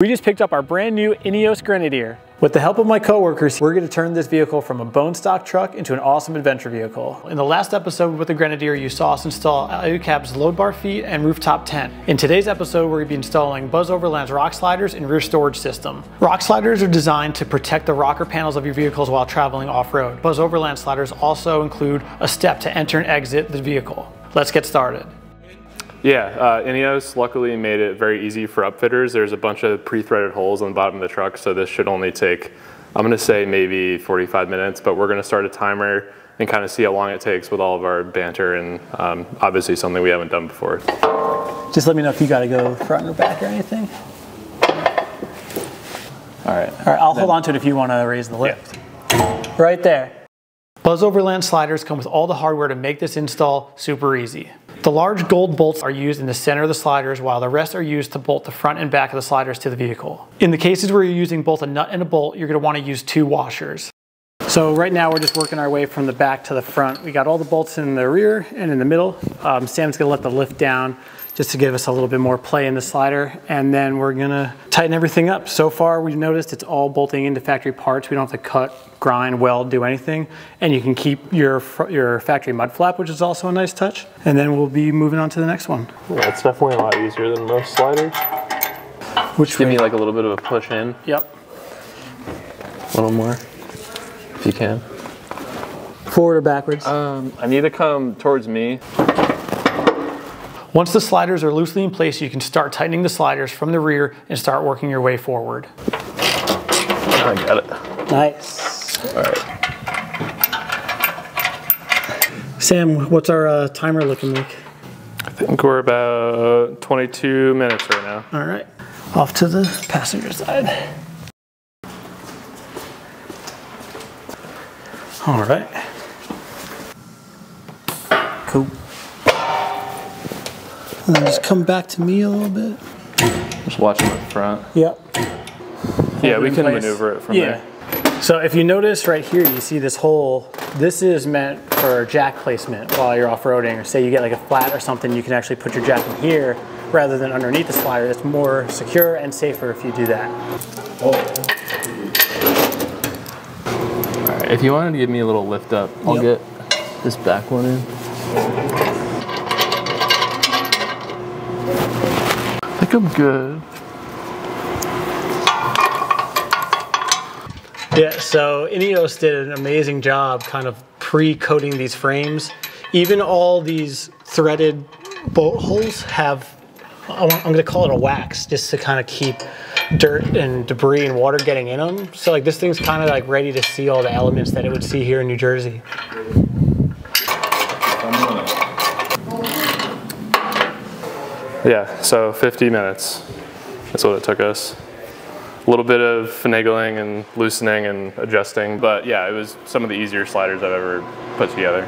We just picked up our brand new Ineos Grenadier. With the help of my coworkers, we're gonna turn this vehicle from a bone stock truck into an awesome adventure vehicle. In the last episode with the Grenadier, you saw us install Alucab's load bar feet and rooftop tent. In today's episode, we're gonna be installing Buzz Overland's rock sliders and rear storage system. Rock sliders are designed to protect the rocker panels of your vehicles while traveling off-road. Buzz Overland sliders also include a step to enter and exit the vehicle. Let's get started. Yeah, uh, Ineos luckily made it very easy for upfitters. There's a bunch of pre-threaded holes on the bottom of the truck, so this should only take, I'm gonna say maybe 45 minutes, but we're gonna start a timer and kind of see how long it takes with all of our banter and um, obviously something we haven't done before. Just let me know if you gotta go front or back or anything. All right. All right, I'll hold on to it if you wanna raise the lift. Right there. Buzz Overland sliders come with all the hardware to make this install super easy. The large gold bolts are used in the center of the sliders while the rest are used to bolt the front and back of the sliders to the vehicle. In the cases where you're using both a nut and a bolt, you're gonna wanna use two washers. So right now we're just working our way from the back to the front. We got all the bolts in the rear and in the middle. Um, Sam's gonna let the lift down just to give us a little bit more play in the slider. And then we're gonna tighten everything up. So far we've noticed it's all bolting into factory parts. We don't have to cut, grind, weld, do anything. And you can keep your, your factory mud flap, which is also a nice touch. And then we'll be moving on to the next one. Yeah, it's definitely a lot easier than most sliders. Which Give way? me like a little bit of a push in, Yep. a little more, if you can. Forward or backwards? Um, I need to come towards me. Once the sliders are loosely in place, you can start tightening the sliders from the rear and start working your way forward. I got it. Nice. All right. Sam, what's our uh, timer looking like? I think we're about 22 minutes right now. All right, off to the passenger side. All right. Cool. And then just come back to me a little bit. Just watching the front. Yep. Yeah, we can place. maneuver it from yeah. there. So if you notice right here, you see this hole. This is meant for jack placement while you're off-roading. Or say you get like a flat or something, you can actually put your jack in here rather than underneath the slider. It's more secure and safer if you do that. All right, if you wanted to give me a little lift up, I'll Yep. get this back one in. Think I'm good. Yeah, so Ineos did an amazing job kind of pre-coating these frames. Even all these threaded bolt holes have, I'm gonna call it a wax, just to kind of keep dirt and debris and water getting in them. So like this thing's kind of like ready to see all the elements that it would see here in New Jersey. Yeah, so 50 minutes. That's what it took us. A little bit of finagling and loosening and adjusting, but yeah, it was some of the easier sliders I've ever put together.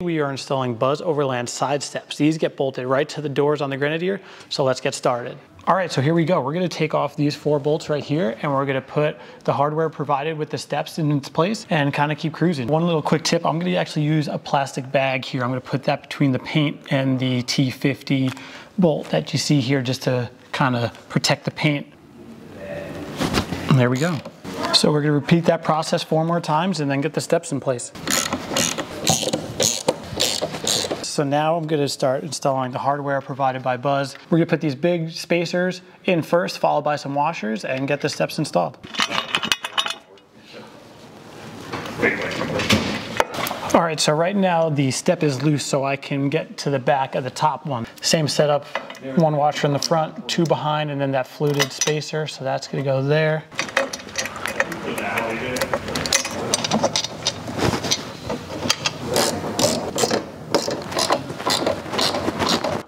We are installing Buzz Overland side steps. These get bolted right to the doors on the Grenadier, so let's get started. All right, so here we go. We're gonna take off these four bolts right here and we're gonna put the hardware provided with the steps in its place and kind of keep cruising. One little quick tip, I'm gonna actually use a plastic bag here. I'm gonna put that between the paint and the T50 bolt that you see here just to kind of protect the paint. And there we go. So we're gonna repeat that process four more times and then get the steps in place. So now I'm gonna start installing the hardware provided by Buzz. We're gonna put these big spacers in first, followed by some washers, and get the steps installed. All right, so right now the step is loose so I can get to the back of the top one. Same setup, one washer in the front, two behind, and then that fluted spacer, so that's gonna go there.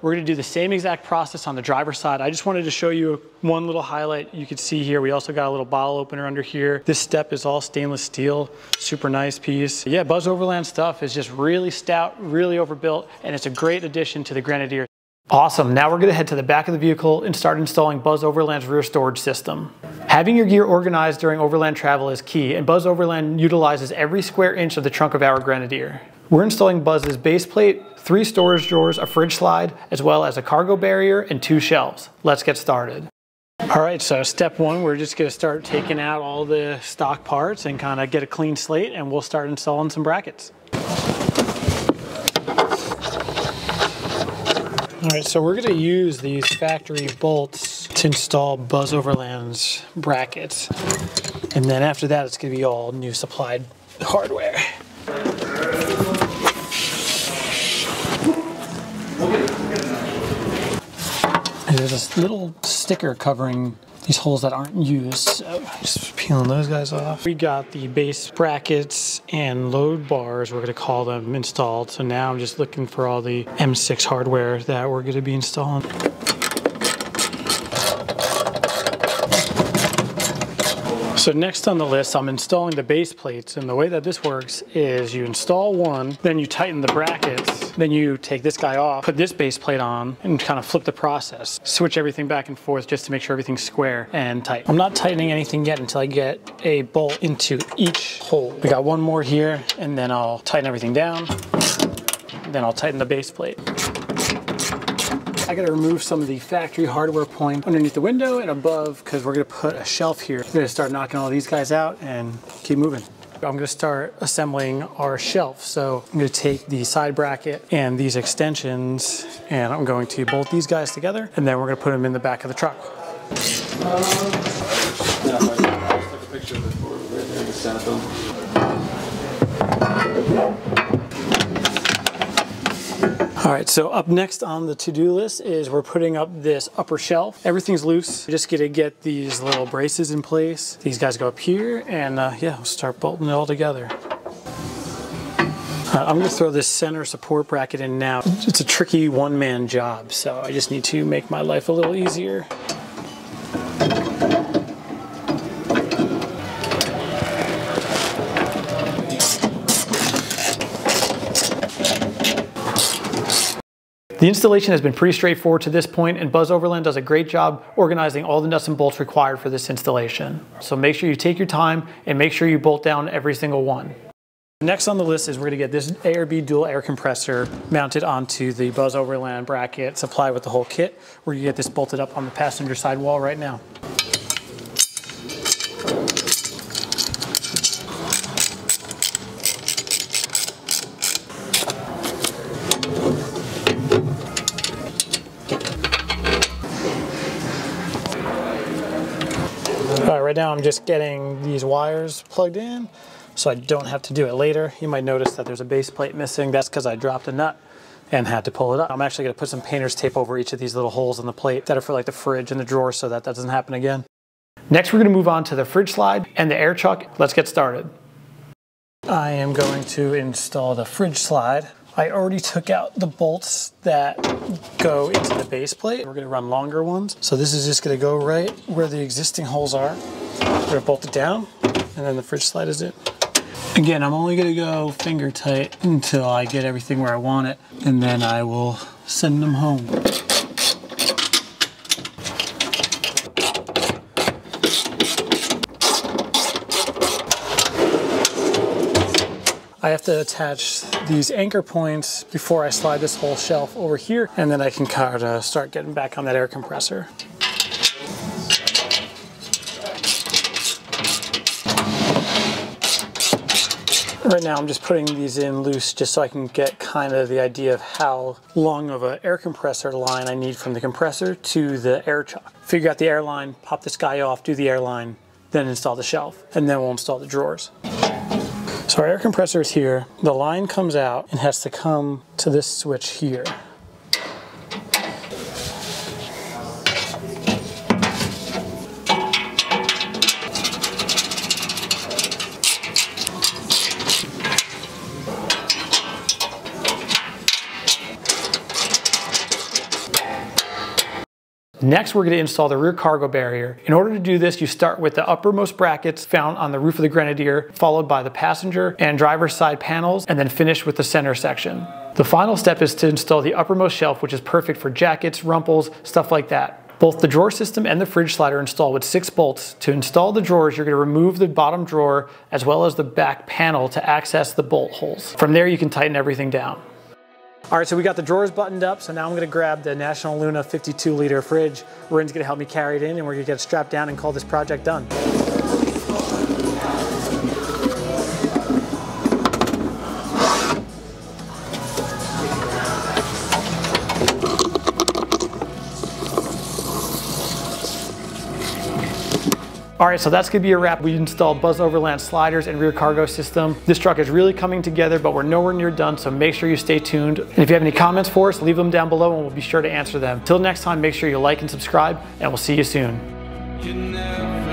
We're gonna do the same exact process on the driver's side. I just wanted to show you one little highlight you could see here. We also got a little bottle opener under here. This step is all stainless steel, super nice piece. Yeah, Buzz Overland stuff is just really stout, really overbuilt, and it's a great addition to the Grenadier. Awesome, now we're gonna head to the back of the vehicle and start installing Buzz Overland's rear storage system. Having your gear organized during overland travel is key, and Buzz Overland utilizes every square inch of the trunk of our Grenadier. We're installing Buzz's base plate, three storage drawers, a fridge slide, as well as a cargo barrier and two shelves. Let's get started. All right, so step one, we're just gonna start taking out all the stock parts and kind of get a clean slate and we'll start installing some brackets. All right, so we're gonna use these factory bolts to install Buzz Overland's brackets. And then after that, it's gonna be all new supplied hardware. There's this little sticker covering these holes that aren't used. So just peeling those guys off. We got the base brackets and load bars, we're gonna call them, installed. So now I'm just looking for all the M6 hardware that we're gonna be installing. So next on the list, I'm installing the base plates. And the way that this works is you install one, then you tighten the brackets, then you take this guy off, put this base plate on, and kind of flip the process. Switch everything back and forth just to make sure everything's square and tight. I'm not tightening anything yet until I get a bolt into each hole. We got one more here, and then I'll tighten everything down. Then I'll tighten the base plate. I gotta remove some of the factory hardware point underneath the window and above because we're gonna put a shelf here. I'm gonna start knocking all these guys out and keep moving. I'm gonna start assembling our shelf. So I'm gonna take the side bracket and these extensions and I'm going to bolt these guys together and then we're gonna put them in the back of the truck. All right, so up next on the to-do list is we're putting up this upper shelf. Everything's loose. We're just gonna get these little braces in place. These guys go up here and uh, yeah, we'll start bolting it all together. Uh, I'm gonna throw this center support bracket in now. It's a tricky one-man job, so I just need to make my life a little easier. The installation has been pretty straightforward to this point and Buzz Overland does a great job organizing all the nuts and bolts required for this installation. So make sure you take your time and make sure you bolt down every single one. Next on the list is we're gonna get this ARB dual air compressor mounted onto the Buzz Overland bracket supplied with the whole kit. We're gonna get this bolted up on the passenger side wall right now. Now I'm just getting these wires plugged in so I don't have to do it later. You might notice that there's a base plate missing. That's because I dropped a nut and had to pull it up. I'm actually gonna put some painter's tape over each of these little holes in the plate that are for like the fridge and the drawer so that that doesn't happen again. Next, we're gonna move on to the fridge slide and the air chuck. Let's get started. I am going to install the fridge slide. I already took out the bolts that go into the base plate. We're gonna run longer ones. So this is just gonna go right where the existing holes are. We're gonna bolt it down and then the fridge slide is in. Again, I'm only gonna go finger tight until I get everything where I want it and then I will send them home. I have to attach these anchor points before I slide this whole shelf over here and then I can kind of start getting back on that air compressor. Right now I'm just putting these in loose just so I can get kind of the idea of how long of an air compressor line I need from the compressor to the air chuck. Figure out the air line, pop this guy off, do the air line, then install the shelf, and then we'll install the drawers. So our air compressor is here. The line comes out and has to come to this switch here. Next, we're going to install the rear cargo barrier. In order to do this, you start with the uppermost brackets found on the roof of the Grenadier, followed by the passenger and driver's side panels, and then finish with the center section. The final step is to install the uppermost shelf, which is perfect for jackets, Rumpls, stuff like that. Both the drawer system and the fridge slider install with six bolts. To install the drawers, you're gonna remove the bottom drawer as well as the back panel to access the bolt holes. From there, you can tighten everything down. All right, so we got the drawers buttoned up. So now I'm gonna grab the National Luna 52 liter fridge. Rin's gonna help me carry it in and we're gonna get it strapped down and call this project done. All right, so that's gonna be a wrap. We installed Buzz Overland sliders and rear cargo system. This truck is really coming together, but we're nowhere near done, so make sure you stay tuned. And if you have any comments for us, leave them down below and we'll be sure to answer them. Till next time, make sure you like and subscribe, and we'll see you soon.